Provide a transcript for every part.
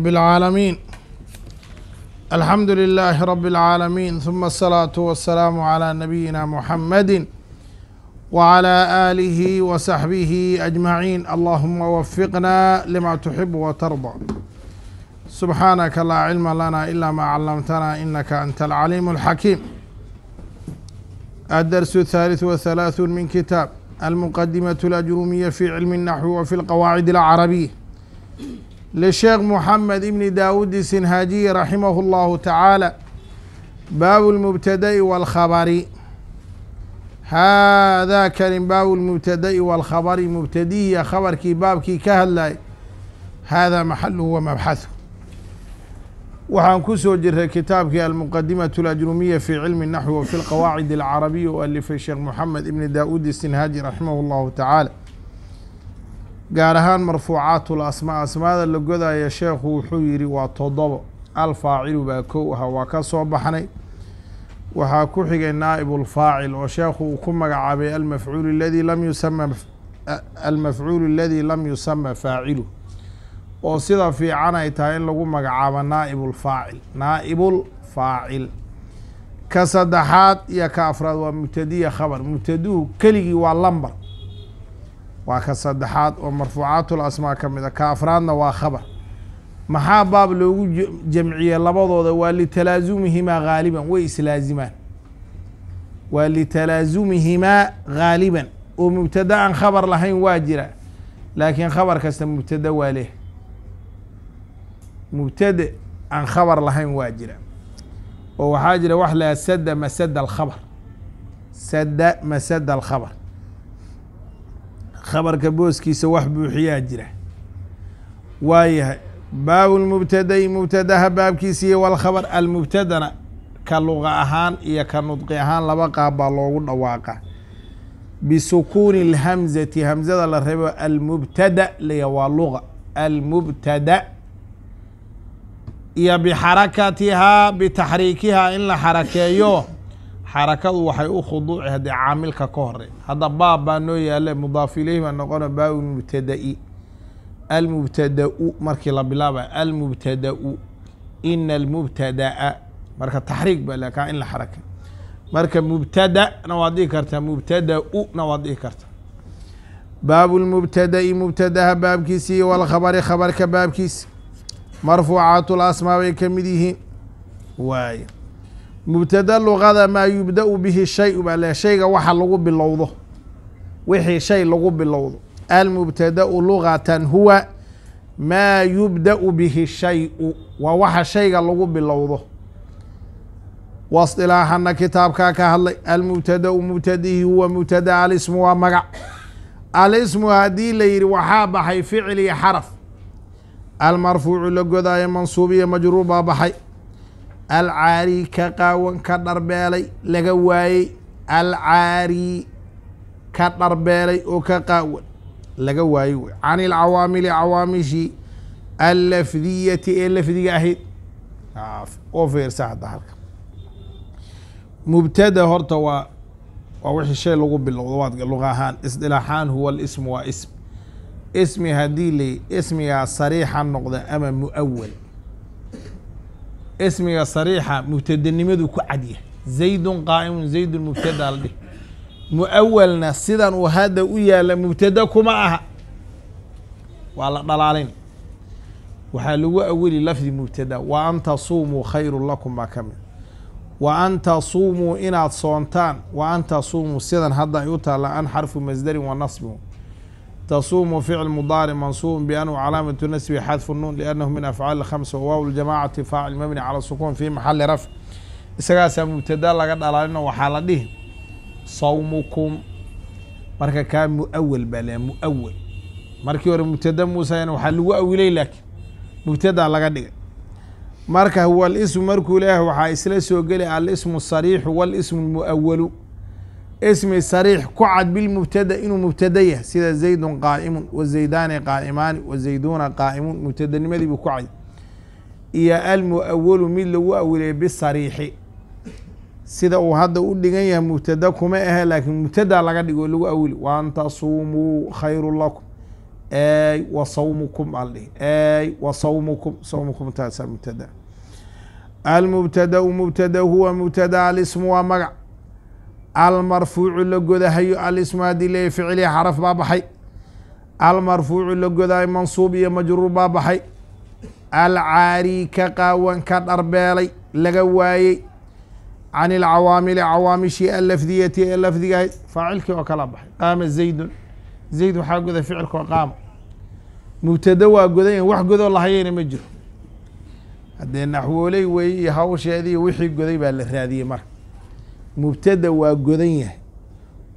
رب العالمين. الحمد لله رب العالمين. ثم الصلاة والسلام على نبينا محمد وعلى آله وصحبه أجمعين. اللهم وفقنا لما تحب وترضى. سبحانك لا علم لنا إلا ما علمتنا إنك أنت العليم الحكيم. الدرس الثالث والثلاثون من كتاب المقدمة الأجرومية في علم النحو وفي القواعد العربية. للشيخ محمد بن داود السنهاجي رحمه الله تعالى باب المبتدأ والخبر هذا كان باب المبتدأ والخبر مبتدئ خبركي بابكي كهلاي هذا محله ومبحثه waxaan ku soo jiray kitaabkii almuqadimatu alajrumiya fi cilmi naxwi wa fi lqawaacid alcarabiya u alifay sheekh moxamed ibni daa-uud sinhaaji raximah llahu tacaala gaar ahaan marfuucaat lasmaa asmaada la godaya sheekhu wuxuu yihi waa toddobo alfaacilu baa kow aha waa ka soo baxnay. Waxaa ku xigay naa'ibu lfaacil oo sheekhu uu ku magacaabay almafcuul aladi lam yusama almafcuulu aladi lam yusama faacilu. Oo sida fiican ay tahay in lagu magacaabo naa'ibulfaacil naa'ibulfaacil ka saddexaad iyo ka afraad waa mubtadiya khabar. Mubtaduhu keligii waa lamber waa ka saddexaad oo marfuucaatul asmaa ka mid a ka afraadna waa khabar. Maxaa baab loogu jamciyey labadooda? Waa litalaazumihimaa haaliban way islaazimaan. Waa litalaazumihimaa haaliban oo mubtada aan khabar lahayn waa jira. Laakiin khabar kasta mubtada waa leh. Mubtade aan khabar lahayn waa jira. Oo waxaa jira wax lahaa sada masada alkhabar sada masada alkhabar khabarka booskiisa wax buuxiyaa jira. Waayahay baabu lmubtada'i mubtadaha baabkiisa iyo walkhabar almubtadana ka luqa ahaan iyo ka nudqi ahaan laba qaab baa loogu dhawaaqa. Bisukuuni اlhamzati hamzada la reebo almubtada laya waa luqa. Almubtada iyo bixarakatihaa bitaxriikihaa in la xarakeeyo xarakadu waxay u khuduuci haddii caamilka ka hore. Hadda baab baa noo yaale mudaaf ileyhi baa noqona baabu mubtada'i. Almubtada-u markii la bilaabay almubtada-u. Ina almubtada'a marka taxriik baa lakaa in la xarake marka mubtada-na waad dhihi kartaa mubtada-u-na waad dhihi kartaa. Baabu lmubtada'i mubtadaha baabkiisa iyo walkhabari khabarka baabkiisa marfuucaatu lasmaa bay ka mid yihiin. Waay mubtada luqada maa yubda-u bihi shay baa le shayga waxa lagu bilowdo. Wixii shay lagu bilowdo. Almubtadau lugatan huwa maa yubda-u bihi shay-u. Waa waxa shayga lagu bilowdo. Wasilaaxana kitaabkaa ka hadlay almubtadau mubtadihi huwa mubtada alismu waa magac. Alismu haddii la yihi waxaa baxay ficil iyo xaraf. Almarfuucu la godaayo mansuubiya majruur baa baxay alcaari ka qaawan ka dharbeelay laga waayey alcaari ka dharbeelay oo ka qaawan laga waayey wey. Can ilcawaamili cawaamishii allafdiyati ee lafdiga ahayd. Oo fiirsa hadda halka mubtada horta waa waa wixii shay lagu bilowdo waad luqa ahaan. Isdilaaxaan huwa lismu waa ism. Ismi haddii lay ismigaa sariixa noqda ama muawal ismiga sariixa mubtadanimadu ku cadyahay zaydun qaa'imun zaydun mubtada la dhih muawalna sidan uu hadda u yaalla mubtada kuma aha. Waa la dhalaalin. Waxaa lagu aweli lafdi mubtada. Wa an tasuumuu khayru lakum baa ka mid. Wa an tasuumuu inaad soontaan. Wa an tasuumuu sidan hadda ay u taalla an xarfu masdarin wa nasbihu تصuم فعل مضارع منصوب بأنه cلاaمة نسب xdف النون لأنه من أفعاaل الخمسة وواw الجماعة فاacل مبني على السكون في محل رفع isagaasaa مبتدا laga dhalaalino waxaa la dhihi صawمكم marka kaa muأwl baa l muأwl markii hore مبتدا musa waxaa lagu awilay laakiin مبتدا laga dhigay marka huwa الاسم markuu leeyahay waxaa isla soo geli الاسم الصريح والاسم المؤwل ismi sariix ku cad bilmubtada inuu mubtada yahay sida zaydun qaa'imun wa zaydaani qaa'imaani wa zayduuna qaa'imuun mubtadanimadii buu ku cad iyo mid lagu awilay bisariixi sida uu hadda u dhigan yahay mubtada kuma ahe laakiin mubtada laga dhigo lagu awili wa an tasuumuu khayru lakum ey wa sawmukum al dhihi ey wa sawmukum sawmukum taasaa mubtada almubtadau mubtada huwa mubtada alismu waa magac almarfuucu la godahayo leeyahy ficlihi xaraf baa baxay. almarfuucu la godahayo mansuub iyo majruur baa baxay. alcaari ka qaawan ka dharbeelay laga waayey. can ilcawaamili cawaamishii allafdiyati ee lafdigahayd faacilkii oo kala baxay. qaama zaydun. zayd waxaa goday ficilkoo qaama. mubtada waa godan wax godoo lahayeyna ma jiro. haddee naxwooley weeye iyo hawsheediiyo wixii goday baa la raadiyey marka mubtada waa godan yahay.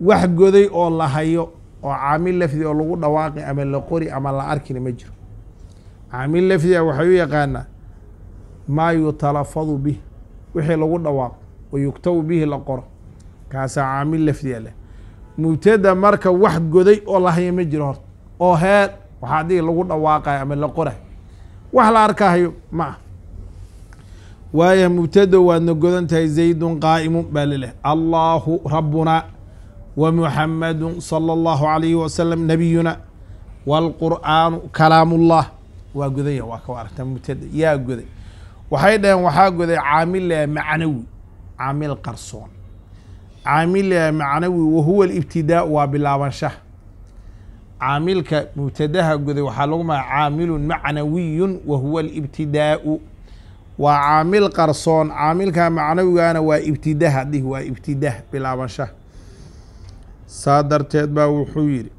Wax goday oo la hayo oo caamil lafdi oo lagu dhawaaqi ama la qori ama la arkina ma jiro. Caamil lafdiga waxay u yaqaanaa maa yutalafadu bih. Wixii lagu dhawaaqo wa yugtabu bihi la qoro. Kaasaa caamil lafdiga leh. Mubtada marka wax goday oo la hayo ma jiro horta. Oo heer waxaa adiga lagu dhawaaqayo ama la qorayo wax la arkahayo ma ah waaya mubtado waadna godan tahay zaydun qaa'imun baa leleh allahu rabbuna wa muxamadu sala allahu alayhi wasalam nabiyuna. Waalqur'aanu kalaamullah. Waa godanya waa ka aragta mubtada. Yaa goday. Waxay dhaheen waxaa goday caamil macnawi caamil qarsoon. Caamil macnawi wahuwa alibtidaau waa bilaabanshaha caamilka mubtadaha goday waxaa lagu maga caamilun macnawiyun wa huwa alibtidaau waa caamil qarsoon. Caamilka macnawigana waa ibtidaha dhih waa ibtidah bilaabanshaha saa darteed baa wuxuu yidhi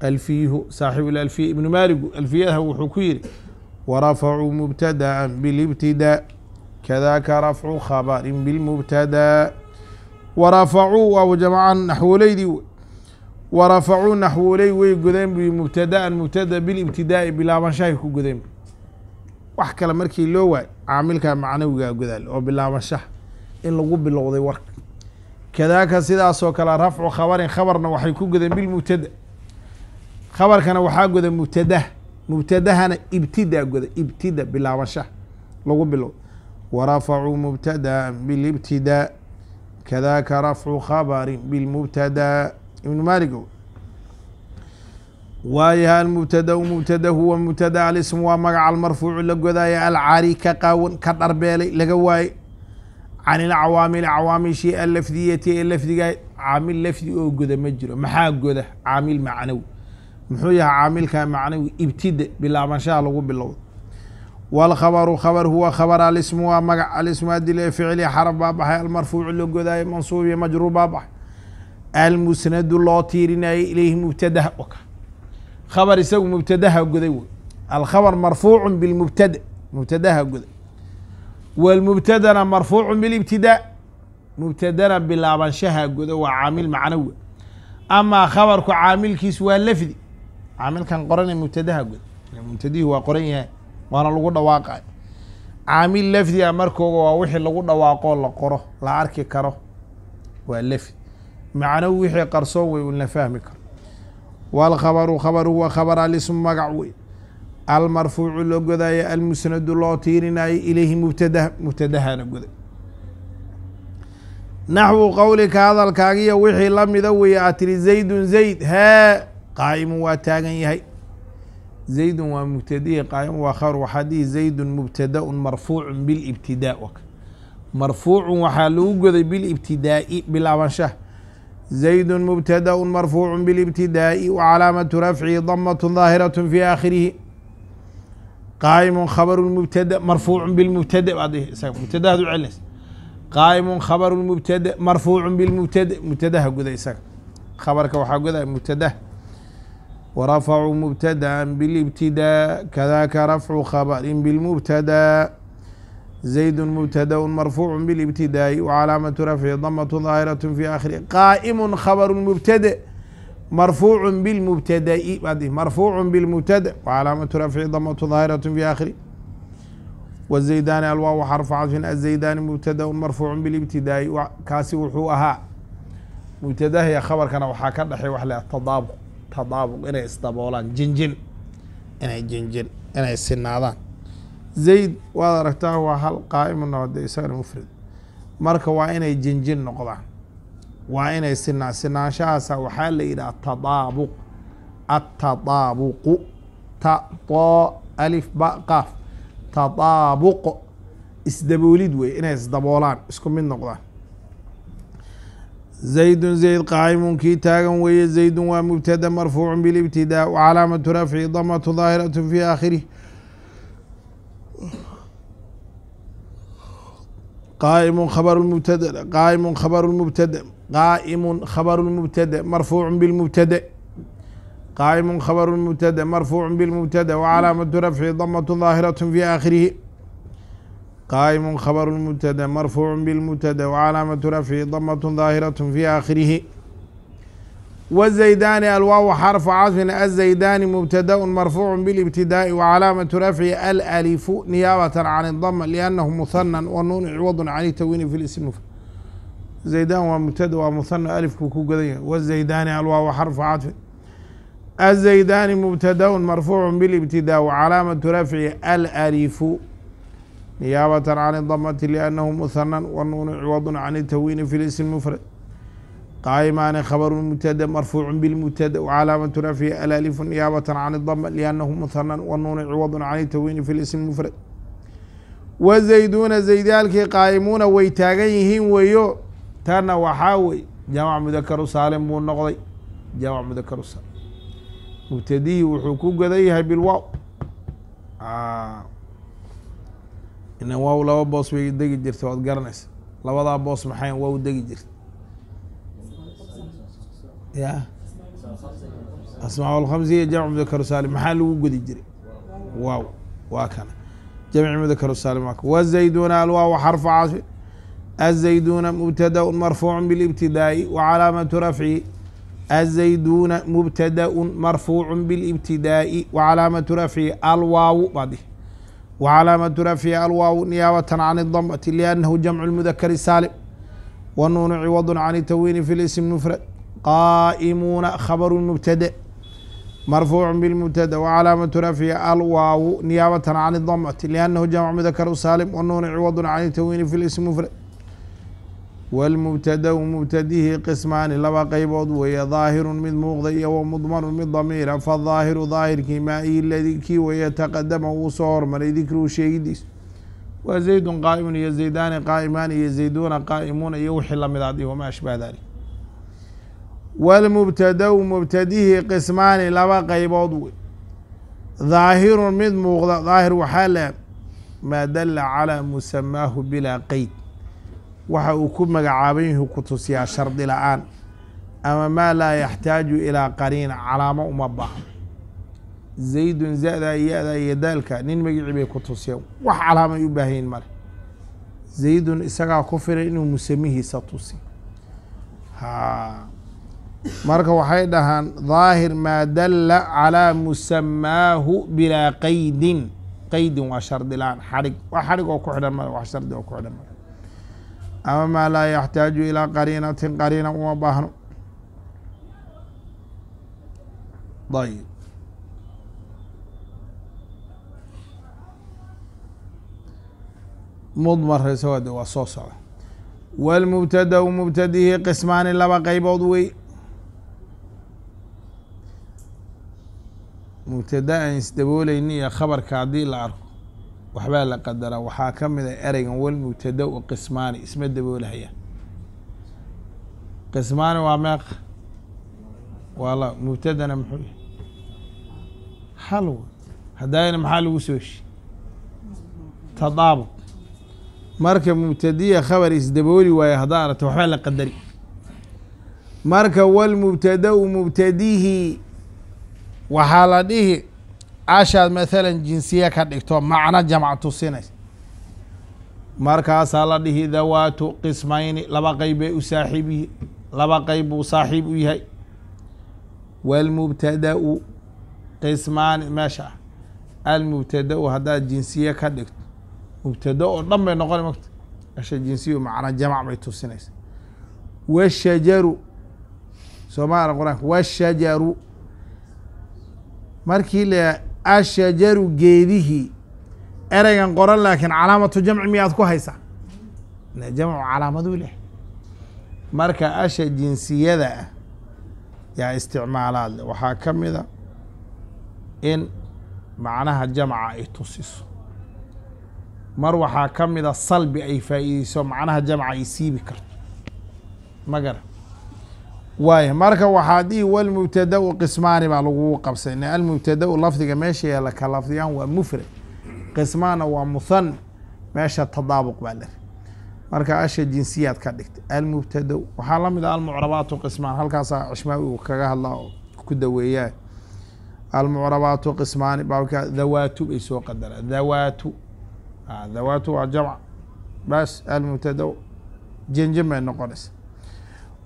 alfiihu saaxibu lalfiya ibnu maaligu alfiyadaha wuxuu ku yidhi warafacuu mubtada'a bilibtidaa kadaka rafcu khabarin bilmubtadaa warafacuu waa jamacan naxwoleydii wey. Warafacuu naxwooley way godeen buyi mubtadaan mubtada bilibtidaa'i bilaabanshahay ku godeen bu wax kale markii loo waayo caamilka macnawigaa godaal oo bilaabanshaha in lagu bilowday warka kadaaka sidaasoo kale rafcu khabarin khabarna waxay ku godeen bilmubtada khabarkana waxaa goda mubtadaha mubtadahana ibtida goda ibtida bilaabanshaha lagu bilow. Warafacuu mubtadaan bilibtidaa kadaka rafcu khabarin bilmubtadaa ibnu waayaha almubtadau mubtada huwa mubtada alismu waa magaca almarfuucu la godaaya alcaari ka qaawan ka dharbeelay laga waaye. Can ilcawaamili cawaamishii allafdiyati ee lafdiga caamil lafdi oo goda ma jiro maxaa goda? Caamil macnawi. Muxuu yahay caamilka macnawi? Ibtida bilaabanshaha lagu bilowda wاlkhabru khabr huwa khabr alismu waa magac alismu adile ficli xaraf baa baxay almarfuucu la godaayo mansuub iyo majruur baa baxay. Almusnadu loo tiirinayay ilayhi mubtadaha oka khabar isagu mubtadaha goday wey. Alkhabr marfuucu bilmubtada mubtadaha goday wاlmubtadana marfuucu bilibtidaa mubtadana bilaabanshaha goda waa caamil macnawi amaa khabarku caamilkiisu waa lafdi caamilkan qorana mubtadaha goda mubtadihi waa qoran yahay waana lagu dhawaaqay. Caamil lafdiga markooga waa wixii lagu dhawaaqoo la qoro la arki karo waa lafdi. Macnawi wixii qarsoon wey un la fahmi karo wاlkhabru khabr huwa khabr alismu magac wey almarfuucu loo godaayo almusnadu loo tiirinayo ilayhi mubtada mubtadahana goday naxwu qowlika hadalkaagiyo wixii lamida weeye aad tiri zaydun zayd hee qaa'imun waa taagan yahay zaydun waa mubtadihi qaaimun waa khabr waxaa dihi zaydun mubtadaun marfuucu bilibtidaa marfuucun waxaa lagu goday bilibtidaa'i bilaabanshaha bilibtidaa'i wacalaamatu rafcihi damat daahiraة fi aakhirihi qaa'imun khabru mubtada marfuucu bilmubtada baad dhihi isaga mubtadahaad u celinaysa qaa'imun khabru mubtada marfuucu bilmubtada mubtadaha goda isaga khabarka waxaa godaya mubtadaha warafacuu mubtada'a bilibtidaa kadaka rafcu khabrin bilmubtadaa zaydun mubtadaun marfuucu bilibtidaa'i wacalaamatu rafci damatu daahiraة fi aakhirihi qaa'imun khabru mubtada marfuucu bilmubtada'i baad dhihi marfuucu bilmubtada wacalaamatu rafci damatu daahiraة fi aakhirihi wزaydani alwaaw xarfu cadfin azaydani mubtadaun marfuucu bilibtidaa'i kaasi wuxuu ahaa mubtadahiya khabarkana waxaa ka dhexay wax le tadaabuq tadaabuq inay isdaboolaan jinjin inay jinjin inay sinaadaan zayd waad aragtaa waa hal qaa'imuna de isagana mufrad marka waa inay jinjin noqdaan waa inay sinaa sinaanshahaasa waxaa la yidhaha tadaabuq. Atadaabuqu ta to alif ba qaaf tadaabuq isdaboolid wey inay isdaboolaan isku mid noqdaan. Zaydun zayd qaa'imun kii taagan weeye zaydun waa mubtada marfuucu bilibtidaa wcalaamatu rafci damatu daahiratu fi aakhirih qaa'imun khabaru mubtada qaa'imun khabaru mubtada qaa'imun khabaru lmubtada marfuucu bilmubtada qaa'imun khabaru lmubtada marfuucu bilmubtada wcalaamatu rafci damatu daahiratu fi aakhirihi qaa'imun khabaru lmubtada marfuucu bilmubtada wcalaamatu rafci damatu daahiratu fi aakhirihi wزaydaani alwaaw xarfu caطfin aلzaydaani mubtadaء marfuucu bاlاbtidaaءi wcalaamatu rafci alalifu niyaabata can اdama liannahu muhanan wanuun ciwadu can tawini fi ism zaydan waa mubtada waa muhana alifku ku godan yahay wزaydaani alwaaw xarfu caطfin aلzaydaani mubtadaء marfuucu bاlاbtidaa wcalaamatu rafci alalifu niyaabata can اdamati liannahu muhanan wanuun ciwadu can tawini fi ism mfrad qaa'imaani khabaru mubtada marfuucu bilmubtada wcalaamatu rafci alalifu niyaabata can dama liannahu muhanan wanuuna ciwadu can tawini fi lism mufrad wazayduuna zaydaalkii qaa'imuuna way taagan yihiin weeyo tana waxaa wey jamac mudakaru saalim buu noqday jamac mudakaru saalim mubtadihii wuxuu ku godan yahay bilwaaw ina waaw laba boos bay degi jirta waad garanaysa labadaa boos maxay waaw degi jirta يا. asmaaul khamsiya jamcu mudakar saalim maxaa lagu godi jiray waaw waa kana jamci mudakar saalim waa wazayduuna alwaaw xarfu الزيدون مبتدا مرفوع بالابتداء وعلامة رفعه. الزيدون مبتدا مرفوع بالابتداء وعلامة رفعه. الواو بعده. وعلامة رفعه الواو نيابة عن الضمة لأنه جمع المذكر السالم. والنون عوض عن التوين في الاسم المفرد. Qaa'imuuna khabaru mubtade marfuucu bilmubtada wcalaamatu rafci alwaaw niyaabata can اdamati liannahu jamcu mudakaru saalim wanuunu ciwadu can tawini fi lism mufrad wاlmubtadau mubtadihi qismaani laba qeybood weeye daahiru mid muuqda iyo wmudmanu mid damiira fadaahiru daahirkii maa-i ladii kii weeye taqadama wuu soo hormaray dikruhu sheegidiisu waa zaydun qaa'imun iyo zaydaani qaa'imaani iyo zayduuna qaa'imuuna iyo wixii la mid adi wama ashbaha dalik wاlmubtadau mubtadihi qismaani laba qeybood wey daahirun mid muuqda daahir waxaa la maa dala calaa musamaahu bilaa qeyd waxa uu ku magacaaban ku tusiyaa shardi la'aan ama maa laa yaxtaaju ilaa qariina calaamo uma baahno zaydun zada ya-da iyo daalka nin magicii bay ku tusiyeen wax calaamay u baahanyiin male zaydun isagaa ku filan inuu musamihiisa tusi ha marka waxay dhahaan daahir maa dala calaa musamaahu bilaa qeydin qeydin waa shardi la'aan xadhig wax xadhig oo ku xidhan male wax shardi oo ku xidhan male ama maa laa yaxtaaju ilaa qariinatin qariina uma baahno. Ayb mudmarasawade waa soo socda. Wاlmubtadau mubtadihi qismaani laba qeybood wey mubtada aan isdabooleyni iyo khabarka haddii la arko waxbaa la qadaraa. Waxaa ka mid a ereygan walmubtadau qismaani isma daboolahaya. Qismaani waa meeqa. Waa mubtadana muxuu yahay? Hal w maxaa lagu soo heshi tadaabud. Marka mubtadiya khabar isdabooli waayo haddaa aragto waxbaa la qadari. Marka walmubtadau mubtadihi waxaa la dhihi ashaad maalan jinsiye ka dhigto macno jamac tusinays markaasaa la dhihi dawaatu qismayni laba qeyb bay u saaxiib yihi laba qeyb buu saaxiib u yahay. Walmubtada-u qismaani meesha ah almubtada-u haddaad jinsiye ka dhigto. Mubtada oo dhan bay noqona mata asha jinsiyu macna jamac bay tusinaysa. Washajaru soomaala qur'aanka washajaru markii la ashajaru geedihii ereygan qoran laakiin calaamatu jamci miyaad ku haysaa? Jamcu calaamaduu leh. Marka asha jinsiyada ah yaa isticmaalaad leh waxaa ka mid a in macnaha jamca ay tusiso. Mar waxaa ka mida salbi ay faa'iideyso macnaha jamca ay siibi karto. Ma gara waaya marka waxaa dhihi walmubtadau qismaani baa lagugu qabsay ne almubtadau lafdiga meesha yaalla ka lafdiyaan waa mufrad. Qismaana waa muhan meesha tadaabuq baa lari marka asha jinsiyaad ka dhigta. Almubtadau waxaa la mid ah almucrabaatu qismaan. Halkaasaa cishmaawi kaga hadlaa oo ku daweeyaa. Almucrabaatu qismaani baabka dhawaatu bay soo qadaraan dhawaatu. Dhawaatu waa jamc. Bas almubtadau jenjen bay noqonaysa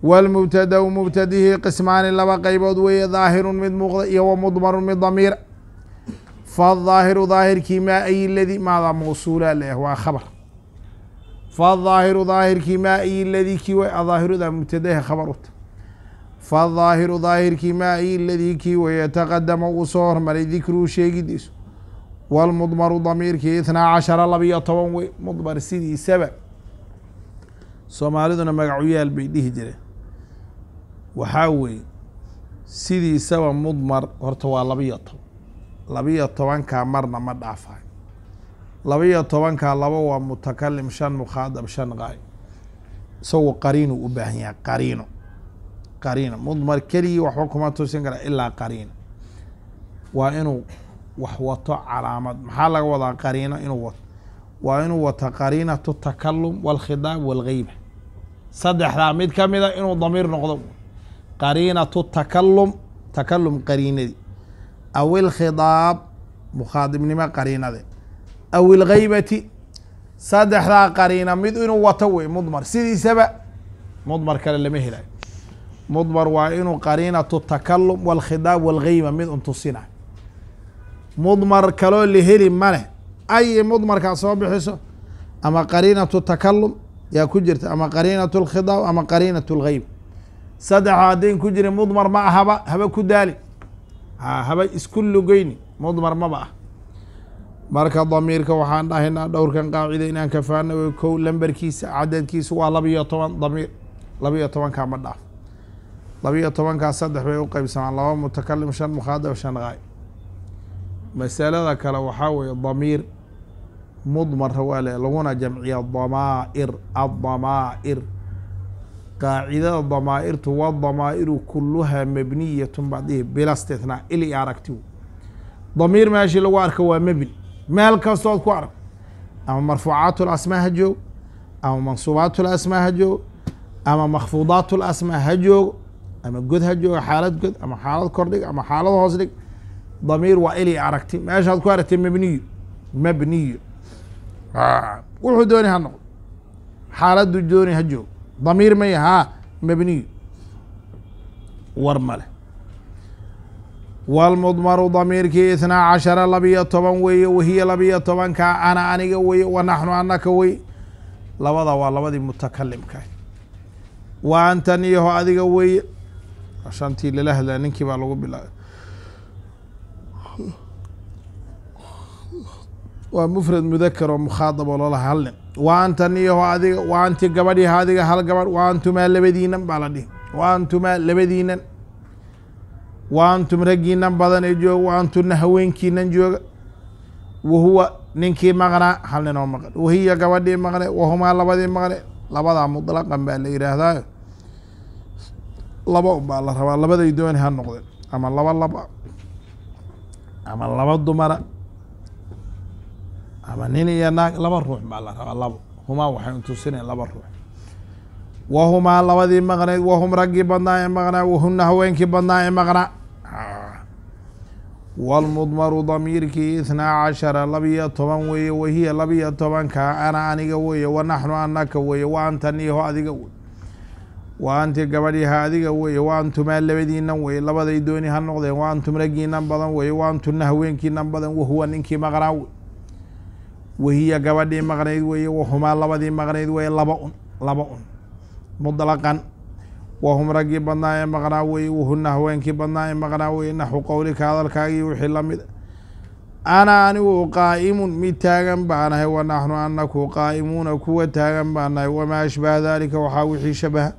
wاlmubtadau mubtadihi qismaani laba qeybood weeye daahirun mid muuqda iyo wa mudmarun mid damiira faالظaahiru daahirkii maa ay ladii maadaa mawsuula leh waa khabar faالظaahiru daahirkii maa ay ladii kii way adaahiruda mubtadaha khabar uta faالظaahiru daahirkii maa ay ladii kii way yataqadama uu soo hormaray dikruhu sheegidiisu wاlmudmaru damiirkii ithnaa cashara labiyo toban wey mudmar sidiisaba soomaaliduna magacuyaal bay dhihi jireen waxaa weeye sidiisaba mudmar horta waa labiyo toban. Labiyo tobankaa marna ma dhaafayo labiyo tobankaa laba waa mutakalim shan mukhaadab shan qaay isagu qariinu u baahan yahay qariino qariino mudmar keligii waxba kuma tusin kara ilaa qariino waa inuu wax wato calaamad. Maxaa laga wadaa qariino? Inuu wato waa inuu wato qariinatu takalum walkhidaab walgeyba saddexdaa mid ka mida inuu damiir noqdo qariinatu takalum takalum qariinadii aw ilkhidaab mukhaadibnimo qariinade. Aw ilgeybati saddexdaa qariina mid inuu wato wey mudmar. Sidiisaba mudmar kale lama helayo mudmar waa inuu qariinatu takalum walkhidaab walgeyba mid untusina mudmar kaloo la heli maleh ay mudmarkaa soo bixiso. Ama qariinatu takalum yaa ku jirta. Ama qariinatu lkhidaab ama qariinatu lgeyb saddexa haddayn ku jirin mudmar ma ahaba haba ku daali. Ha haba isku lugeyni mudmar maba ah. Marka damiirka waxaan dhahaynaa dhowrkan qaacida inaan kafaana way kow lamberkiisa cadadkiisa waa labiyo toban damiir. Labiyo tobankaa ma dhaaf. Labiyo tobankaa saddex bay u qeybsamaan laba mutakalim shan mukhaadab shan qaay masalada kale waxaa weeye damiir mudmarra waa le laguna jamciya damaa'ir addamaa'ir qaacidada damaa'irtu wadamaa'iru kuluhaa mabniyatun badihi bila stithnaa ili aragti damiir meeshii lagu arko waa mebni meel kastood ku arko ama marfuucaat lasmaa ha joogo ama mansuubaat lasmaa ha joogo ama makfuudaat lasmaa ha joogo ama god ha joogo xaalad god ama xaalad kordhig ama xaalad hoos dhig damiir waa ili aragti meeshaad ku aragtay mabniyo mabniyo wuxuu dooni ha noqdo xaaladdu dooni ha joogo damiir maya haa mabniyo war male wاlmdmaru damiirkii ithnaa cashara labiyo toban weeye wahiya labiyo tobankaa ana aniga weye wa naxnu anaka wey labada waa labadii mutakalimka wa anta niyaho adiga weeye. Shantii lala hadlaa ninkii baa lagu bilaabay waa mufrad mudakar oo mukhaadab oo hal nin wa anta niyaho adiga wa anti gabadhiha adiga hal gabadh wa antumaa labadiinan baa la dhihi wa antumaa labadiinan wa antum raggiinan badan ee jooga wa antuna haweenkiinan jooga. Wahuwa ninkii maqnaa hal nin oo maqan. Wahiya gabadhii maqne wahumaa labadii maqne labadaa muطlaqan baa la yidhaahdaa laba un baa la rabaa labaday dooni ha noqdeen. Ama laba laba ama laba dumara ama nin iyo naag laba ruux baa la rabaa labo humaa waxay untusineen laba ruux. Wahumaa labadii maqneyd wahum raggii badnaa ee maqnaa wahuna haweenkii badnaa ee maqnaa. Wاlmudmaru damiirkii ithnaa cashara labiyo toban weeye wahiya labiyo tobanka ana aniga weeye wa naxnu anaka weeye wa anta niyaho adiga wey wa anti gabadhiha adiga weeye wa antumaa labadiinan weye labaday dooni ha noqdeen wa antum raggiinan badan weye wa antuna haweenkiinan badan wahuwa ninkii maqnaa wey wahiya gabadhii maqnayd weeye wahumaa labadii maqnayd weye laba un laba un. Muطlaqan wahum raggii badnaa ee maqnaa weye wahuna haweenkii badnaa ee maqnaa weye naxu qowlika hadalkaagii wixii la mid. Ana anigu qaa'imun mid taagan baanahay wa naxnu anaku qaa'imuuna kuwa taagan baanahay wamaa ashbaha dalika waxaa wixii shabaha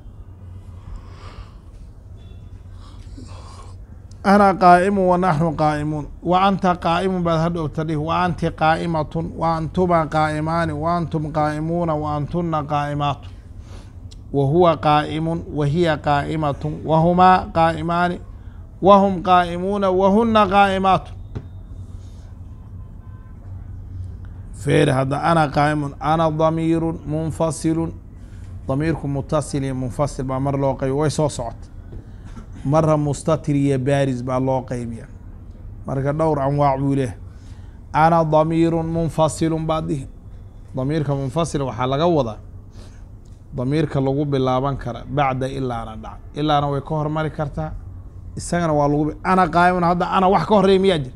ana qaa'imu wa naxnu qaa'imuun wa anta qaa'imun baad hadha ogta dhihi wa anti qaa'imatun wa antuma qaa'imaani wa antum qaa'imuuna wa antuna qaa'imaatu wa huwa qaa'imun wa hiya qaa'imatun wa humaa qaa'imaani wa hum qaa'imuuna wa huna qaa'imaatu feeri hadda ana qaa'imun ana damiirun munfasilun damiirku mutasil iyo munfasil baa mar loo qaybiya way soo socota mara mustatir iyo baaris baa loo qaybiya marka dhowr anwaac buu leehay ana damiirun munfasilun baad dihi damiirka munfasil waxaa laga wadaa damiirka lagu bilaaban kara bacda ilaana dhac. Ilaana way ka hormari kartaa isagana waa lagu ana qaa'imun hadda ana wax ka horreeya miyaa jir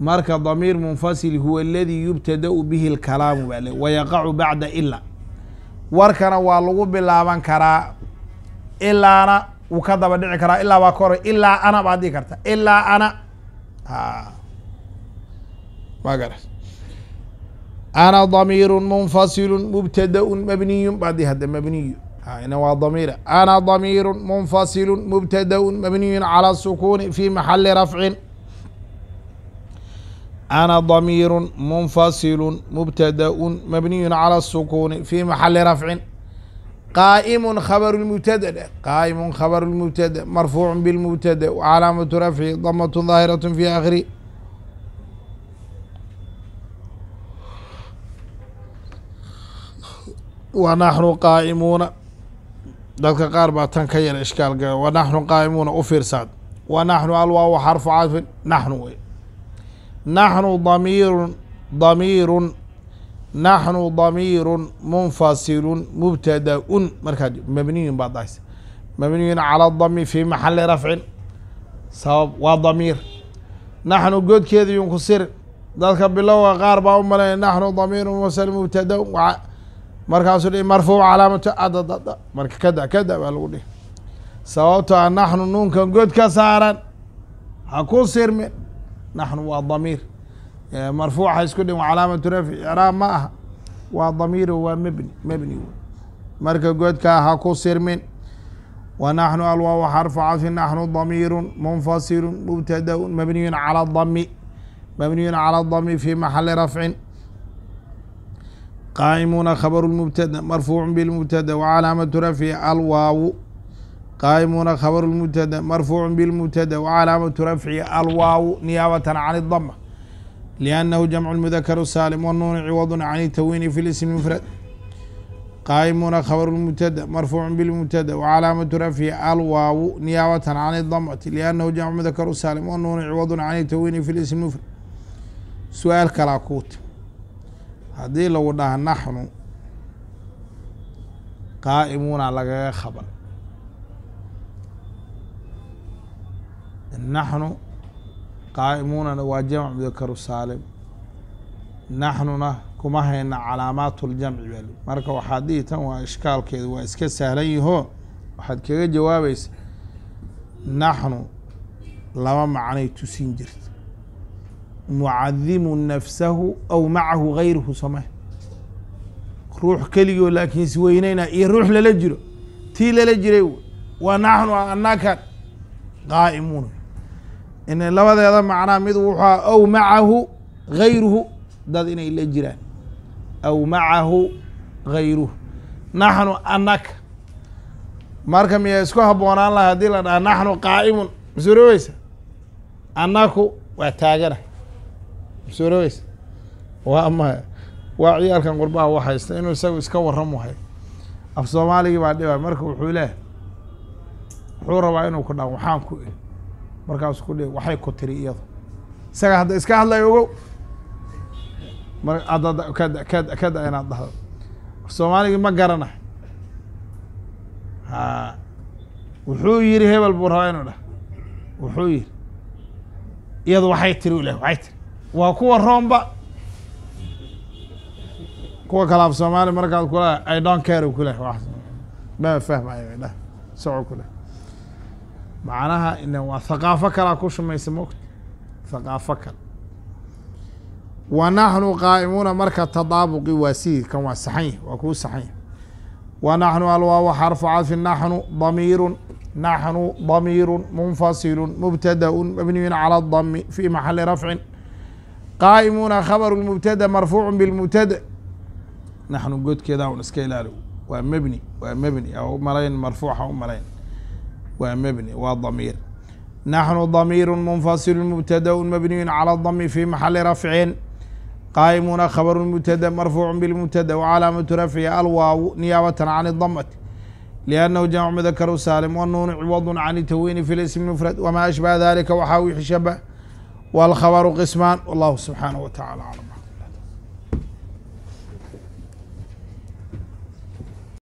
marka damiir munfasil huwa aladii yubtada'u bihi lkalaamu baa le wayaqacu bacda ila warkana waa lagu bilaaban karaa ilaana wuu ka daba dhici karaa ilaa waa ka horay ilaa ana baad dhihi karta ilaa ana. Ma garas ana damiiru munfasilu mubtadaun mabniyu baad dhihi hadda mabniyu. Ina waa damiira ana damiiru munfasilu mubtadaun mabniyun calى sukuni fi maxali rafcin. Ana damiiru munfasilu mubtadaun mabniyun calى sukuni fi maxali rafcin qaa'imu khabr mubtada dheh qaa'imu khabr mubtada marfuucu bاlmubtada wcalaamatu rafci damat daahiraة fi akhiri wa naxnu qaa'imuuna dadka qaar baa tan ka yara ishkaal gala wa naxnu qaa'imuuna u fiirsaad wa naxnu alwaaw xarfu cadfin naxnu wey naxnu damiirun damiirun naxnu damiirun munfasilun mubtadaun markaa mabniyun baad dhahaysa mabniyun cala dami fi maxali rafcin sabab waa damiir naxnu godkeeda yun ku sirin dadka bilowga qaar baa u malaya naxnu damiirun munfasil mubtadaun markaasuu dhihi marfuuc calaamatu adadada marka kada kada baa lagu dhihi sababto a naxnu nuunkan god ka saaran ha ku sirmin naxnu waa damiir مرفوع هيسكن وعلامة رفع را معها وضمير هو مبني مبني. مركب قد كاها قصر من ونحن الواو حرف عطف نحن ضمير منفصل مبتدأ مبني على الضم. مبني على الضم في محل رفع. قائمون خبر المبتدأ مرفوع بالمبتدأ وعلامة رفع الواو. قائمون خبر المبتدأ مرفوع بالمبتدأ وعلامة رفع الواو نيابة عن الضمه liannahu jamcu mudakar saalim wanuuni ciwadu can itawini fi lismi mufrad qaa'imuuna khabru mubtada marfuucu bilmubtada wcalaamatu rafci alwaawu niyaabatan can اdamati liannahu jamcu mudakar saalim wanuuni ciwadu can itawini fi lismi mufrad su'aal kalaa kuuti haddii lagu dhaha naxnu qaa'imuuna lagaga khabar naxnu qaa'imuunana waa jamc mudakaru saalim naxnuna kuma hayna calaamaat ljamci bal marka waxaad dhihi tan waa ishkaalkeeda waa iska sahlan yahoo waxaad kaga jawaabaysa naxnu laba macnay tusin jirta mucadimu nafsahu aw macahu gayruhu sameh ruux keligoo laakiin isweyneyna iyo ruux lala jiro tii lala jiray wa naxnu anaka qaa'imuun in labadeeda macnaa mid wuxua aw macahu gayruhu dad inay la jiraan. Aw macahu gayruhu naxnu anaka marka miyaa isku habboonaan laha haddii la dhaha naxnu qaa'imun. Masuroweysa annaku waa taagana. Masuroweysa waa ma waa ciyaalkan qurbaha u haysta inuu isagu iska warramu hay af soomaaligii baa dhiba marka wuxuu leehay wuxuu rabaa inuu ku dhaan waxaan ku markaasu ku dhihi waxay ku tiri iyado isaga hadda iska hadlay ogow. Kada inaad dhahdo. Soomaaligii ma garanayo ha wuxuu yiri hebel buu rabaa inuu dhah wuxuu yiri iyadu waxay tiri leh waxay tiri. Waa kuwa roomba. Kuwa kale af soomaali markaad kula i don't care kuleh ma fahmayo dhah soco kuleh macnaha waa haqaafo kalaa ku shumaysa moogta haqaafo kale. Wa naxnu qaa'imuuna marka tadaabuqi waa sii kan waa saxanya waa kuu saxanya wa naxnu alwaaw xarfu cadfi naxnu damiirun naxnu damiiru munfasilu mubtadau mabniyun calى dami fi maxali rafcin. Qaa'imuuna khabaru mubtada marfuucu bilmubtada naxnu godkeeda un iska ilaali. Waa mebni waa mebni a u malayn marfuuca u malayn waa mbni waa damiir. Naxnu damiir munfasilu mubtadau mabniyu calى dami fi maxali rafcin. Qaa'imuna khabru mubtada marfuucu bilmubtada wcalaamatu rafci alwaaw niyaabata can damati liannahu jamcu mudakaru saalim wanuunu ciwadun can tawini fi lismi mufrad wama ashbaha dalika waxaa wixi shabah walkhabaru qismaan wallahu subxaanaه wa tacala aclam